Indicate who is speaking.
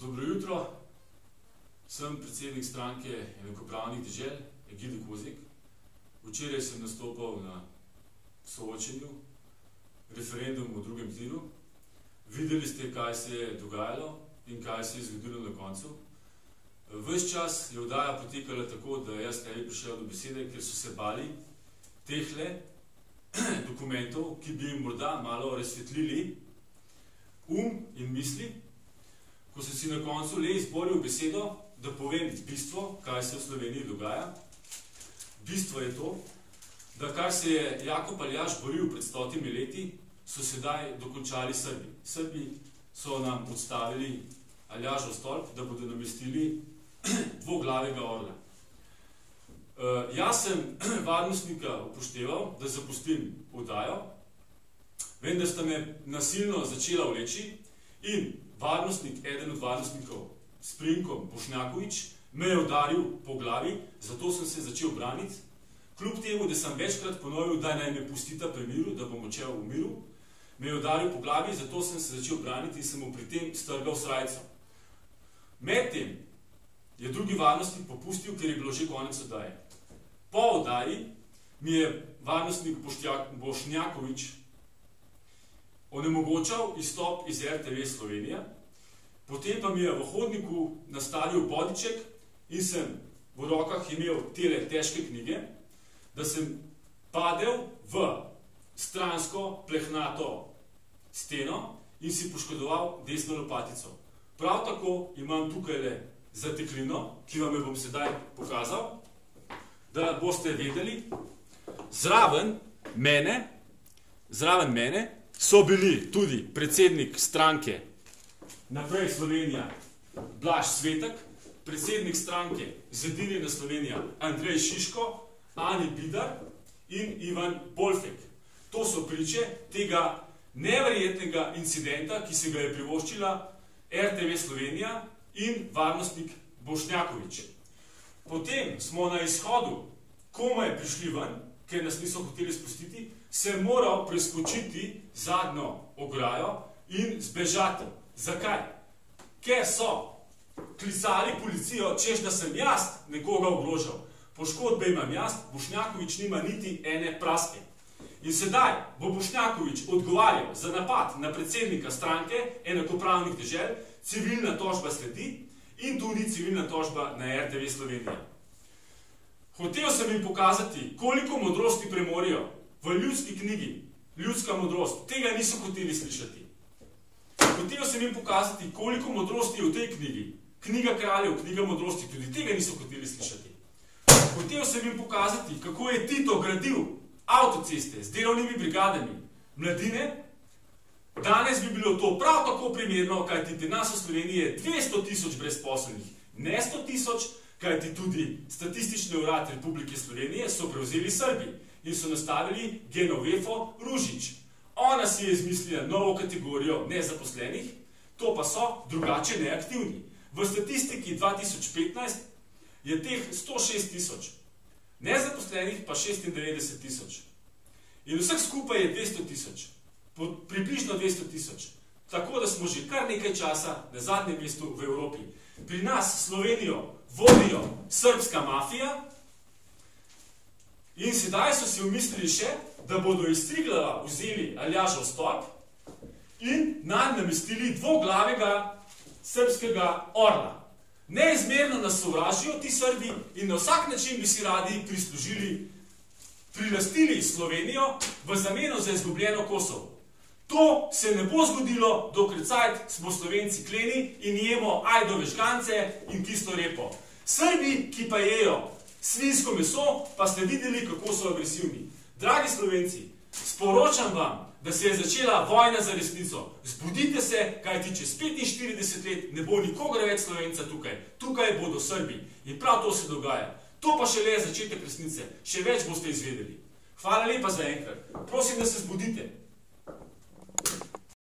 Speaker 1: Dobro jutro, sem predsednik stranke enakopravnih dežel, Egide Kozik. Včeraj sem nastopal na soočenju, referendumu v drugem tiru. Videli ste, kaj se je dogajalo in kaj se je zgodilo na koncu. Ves čas je vdaja potekala tako, da jaz ne bi prišel do besede, ker so se bali tehle dokumentov, ki bi jim morda malo razsvetlili um in misli, ko sem si na koncu le izboril besedo, da povem bistvo, kaj se v Sloveniji dogaja. Bistvo je to, da kar se je Jakob Aljaš boril pred stotimi leti, so sedaj dokončali Srbi. Srbi so nam odstavili Aljažov stolp, da bodo namestili dvoglavega orla. Uh, jaz sem varnostnika upošteval, da zapustim vdajo, vendar sta me nasilno začela vleči in varnostnik, eden od varnostnikov, Sprinkom Bošnjakovič, me je udaril po glavi, zato sem se začel braniti. Kljub temu, da sem večkrat ponovil, da naj me pustita pri miru, da bom očel v miru, me je udaril po glavi, zato sem se začel braniti in sem mu pri tem strgal srajco. Medtem je drugi varnostnik popustil, ker je bilo že konec oddaje. Po oddaji mi je varnostnik Bošnjakovič onemogočal izstop iz RTV Slovenija, potem pa mi je v hodniku nastavil bodiček in sem v rokah imel tele težke knjige, da sem padel v stransko plehnato steno in si poškodoval desno lopatico. Prav tako imam tukaj le zateklino, ki vam jo bom sedaj pokazal, da boste vedeli, zraven mene, zraven mene so bili tudi predsednik stranke Naprej Slovenija Blaž Svetek, predsednik stranke Zedinjena Slovenija Andrej Šiško, Ani Bidar in Ivan Bolfek. To so priče tega neverjetnega incidenta, ki se ga je privoščila RTV Slovenija in varnostnik Bošnjakovič. Potem smo na izhodu komaj prišli ven, ker nas niso hoteli spustiti, se moral preskočiti zadnjo ograjo in zbežati. Zakaj? Ker so klicali policijo, češ da sem jaz nekoga ogrožal. Poškodbe imam jaz, Bošnjakovič nima niti ene praske. In sedaj bo Bošnjakovič odgovarjal za napad na predsednika stranke enakopravnih dežel, civilna tožba sledi in tudi civilna tožba na RTV Slovenija. Hotel sem jim pokazati, koliko modrosti premorijo v ljudski knjigi, ljudska modrost. Tega niso hoteli slišati. Hotel sem jim pokazati, koliko modrosti je v tej knjigi. Knjiga kraljev, knjiga modrosti, tudi tega niso hoteli slišati. Hotel sem jim pokazati, kako je Tito gradil avtoceste z delovnimi brigadami mladine. Danes bi bilo to prav tako primerno, kajti pri nas v Sloveniji je 200 tisoč brezposobnih, ne 100 tisoč, kajti tudi Statistični urad Republike Slovenije so prevzeli Srbi in so nastavili Genovefo Ružič. Ona si je izmislila novo kategorijo nezaposlenih, to pa so drugače neaktivni. V statistiki 2015 je teh 106 tisoč, nezaposlenih pa 96 tisoč. In vseh skupaj je 200 tisoč, približno 200 tisoč. Tako da smo že kar nekaj časa na zadnjem mestu v Evropi. Pri nas Slovenijo vodijo srbska mafija in sedaj so si umislili še, da bodo iz Triglava vzeli Aljažov stop in nam namestili dvoglavega srbskega orla. Neizmerno nas sovražijo ti Srbi in na vsak način bi si radi prislužili, prilastili Slovenijo v zameno za izgubljeno Kosovo. To se ne bo zgodilo, dokler cajt smo Slovenci kleni in jemo ajdove žgance in tisto repo. Srbi, ki pa jejo svinsko meso, pa ste videli, kako so agresivni. Dragi Slovenci, sporočam vam, da se je začela vojna za resnico. Zbudite se, kajti čez 45 let ne bo nikogar več Slovenca tukaj. Tukaj bodo Srbi. In prav to se dogaja. To pa še le začetek resnice. Še več boste izvedeli. Hvala lepa za enkrat. Prosim, da se zbudite.